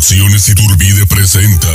Producciones Iturbide presenta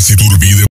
Montes Iturbide.